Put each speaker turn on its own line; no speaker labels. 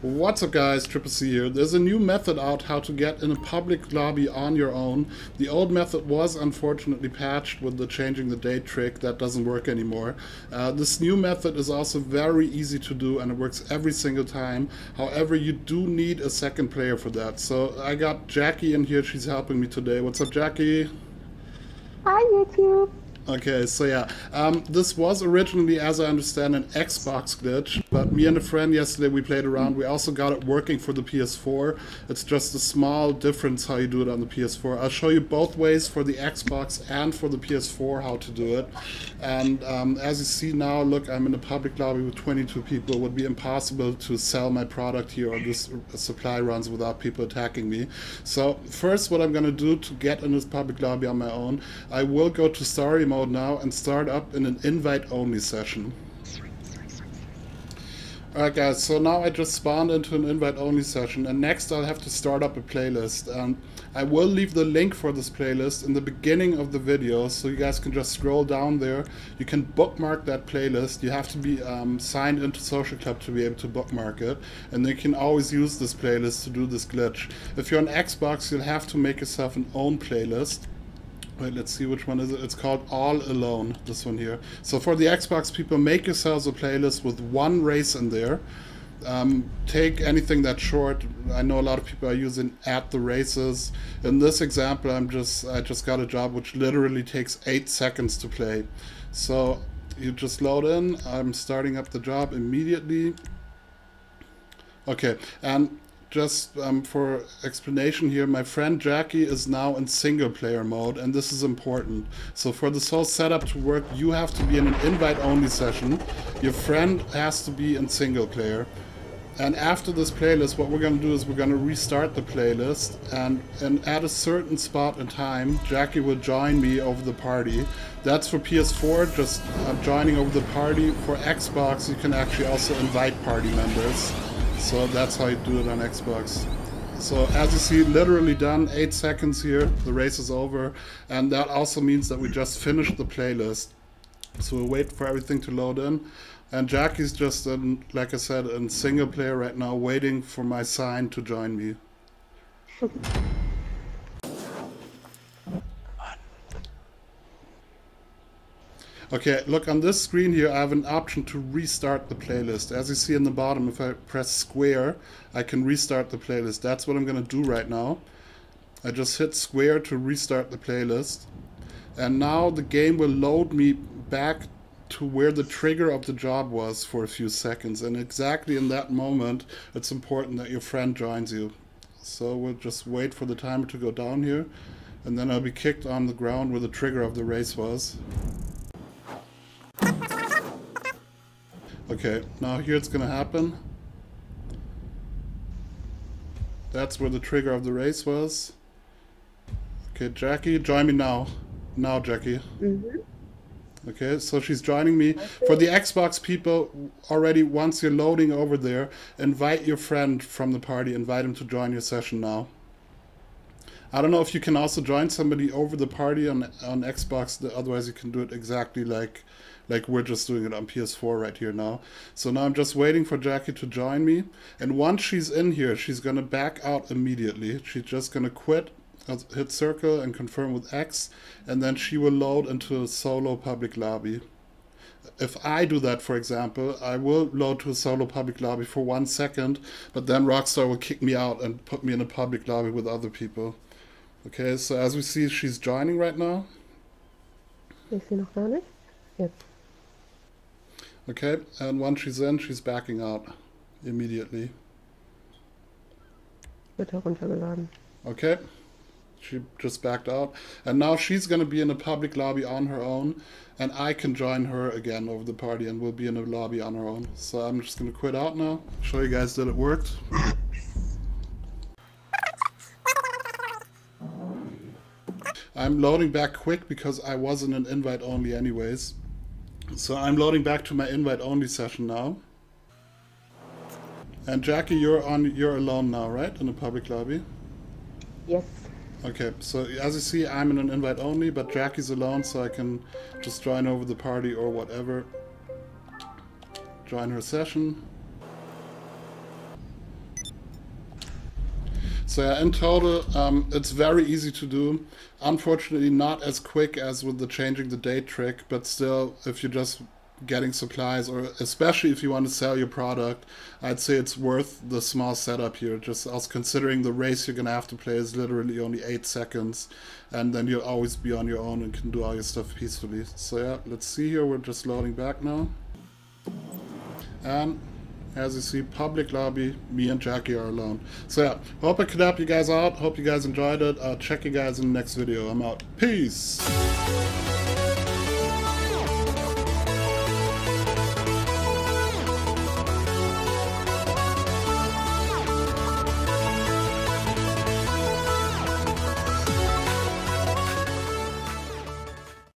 What's up guys, Triple C here. There's a new method out how to get in a public lobby on your own. The old method was unfortunately patched with the changing the date trick. That doesn't work anymore. Uh, this new method is also very easy to do and it works every single time. However, you do need a second player for that. So I got Jackie in here, she's helping me today. What's up Jackie?
Hi YouTube.
Okay, so yeah, um, this was originally, as I understand, an Xbox glitch, but me and a friend yesterday, we played around. We also got it working for the PS4. It's just a small difference how you do it on the PS4. I'll show you both ways for the Xbox and for the PS4 how to do it. And um, as you see now, look, I'm in a public lobby with 22 people. It would be impossible to sell my product here or this supply runs without people attacking me. So first, what I'm going to do to get in this public lobby on my own, I will go to story mode mode now and start up in an invite-only session. Alright guys, so now I just spawned into an invite-only session and next I'll have to start up a playlist. And I will leave the link for this playlist in the beginning of the video so you guys can just scroll down there. You can bookmark that playlist. You have to be um, signed into Social Club to be able to bookmark it. And you can always use this playlist to do this glitch. If you're on Xbox, you'll have to make yourself an own playlist. Wait, let's see which one is it. It's called All Alone, this one here. So for the Xbox people, make yourselves a playlist with one race in there. Um, take anything that's short. I know a lot of people are using at the races. In this example, I'm just I just got a job which literally takes eight seconds to play. So you just load in. I'm starting up the job immediately. Okay, and just um, for explanation here, my friend Jackie is now in single player mode, and this is important. So for this whole setup to work, you have to be in an invite only session. Your friend has to be in single player. And after this playlist, what we're going to do is we're going to restart the playlist, and, and at a certain spot in time, Jackie will join me over the party. That's for PS4, just uh, joining over the party. For Xbox, you can actually also invite party members. So that's how you do it on Xbox. So as you see, literally done, 8 seconds here, the race is over, and that also means that we just finished the playlist. So we'll wait for everything to load in. And Jackie's just, in, like I said, in single player right now, waiting for my sign to join me. Okay, look on this screen here, I have an option to restart the playlist. As you see in the bottom, if I press square, I can restart the playlist. That's what I'm going to do right now. I just hit square to restart the playlist. And now the game will load me back to where the trigger of the job was for a few seconds. And exactly in that moment, it's important that your friend joins you. So we'll just wait for the timer to go down here. And then I'll be kicked on the ground where the trigger of the race was. Okay, now here it's gonna happen. That's where the trigger of the race was. Okay, Jackie, join me now. Now, Jackie. Mm -hmm. Okay, so she's joining me. For the Xbox people, already once you're loading over there, invite your friend from the party, invite him to join your session now. I don't know if you can also join somebody over the party on on Xbox. Otherwise, you can do it exactly like like we're just doing it on PS4 right here now. So now I'm just waiting for Jackie to join me. And once she's in here, she's gonna back out immediately. She's just gonna quit, hit circle and confirm with X, and then she will load into a solo public lobby. If I do that, for example, I will load to a solo public lobby for one second, but then Rockstar will kick me out and put me in a public lobby with other people. Okay, so as we see, she's joining right now.
Ist sie noch gar nicht? Jetzt.
Okay, and once she's in, she's backing out immediately.
Wird heruntergeladen.
Okay, she just backed out. And now she's going to be in a public lobby on her own, and I can join her again over the party, and we'll be in a lobby on our own. So I'm just going to quit out now, show you guys that it worked. I'm loading back quick because I was in an invite only anyways. So I'm loading back to my invite only session now. And Jackie, you're on you're alone now, right? In the public lobby?
Yes.
Okay, so as you see, I'm in an invite only, but Jackie's alone, so I can just join over the party or whatever. Join her session. So yeah, in total, um, it's very easy to do. Unfortunately, not as quick as with the changing the date trick, but still, if you're just getting supplies, or especially if you want to sell your product, I'd say it's worth the small setup here. Just as considering the race you're gonna have to play is literally only eight seconds, and then you'll always be on your own and can do all your stuff peacefully. So yeah, let's see here. We're just loading back now, and as you see, public lobby, me and Jackie are alone. So yeah, hope I could help you guys out. Hope you guys enjoyed it. I'll check you guys in the next video. I'm out. Peace!